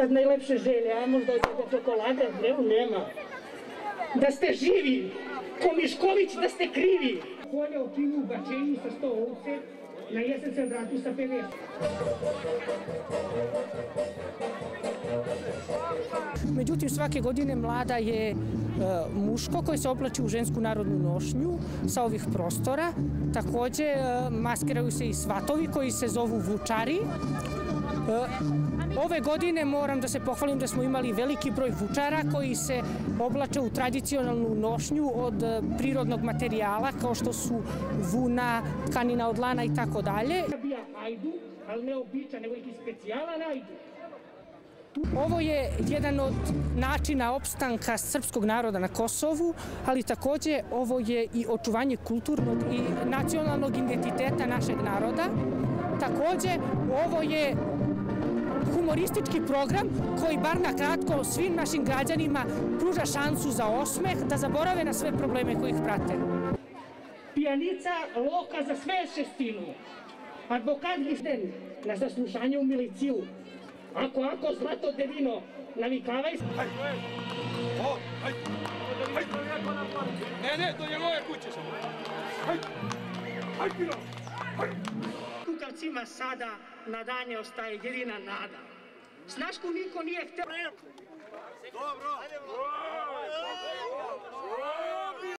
sad najlepše želje, a možda da čokolada, evo nema. Da ste živi! Ko Mišković da ste krivi. Polje okinu u bačenju sa 100 ovce, na jesen se vratu sa 50. Međutim, svake godine mlada je e, muško koji se oblači u žensku narodnu nošnju sa ovih prostora. Takođe, e, maskiraju se i svatovi koji se zovu vučari. Ove godine moram da se pohvalim da smo imali veliki broj vučara koji se oblače u tradicionalnu nošnju od e, prirodnog materijala kao što su vuna, tkanina od lana i tako dalje. Bija hajdu, ali ne običan, nego neki specijalan hajdu. Ovo je jedan od načina opstanka srpskog naroda na Kosovu, ali takođe ovo je i očuvanje kulturnog i nacionalnog identiteta našeg naroda. Takođe, ovo je humoristički program koji bar na kratko svim našim građanima pruža šansu za osmeh, da zaborave na sve probleme koji ih prate. Pijanica loka za sve šestinu. Advokat Gisten na zaslušanje u miliciju. Ako, ako, zlato devino, navikavaj se. O, hajde, hajde. Ne, ne, to je moja kuća samo. Hajde, hajde, hajde. Kukavcima sada na danje ostaje jedina nada. Snašku niko nije hteo. Dobro,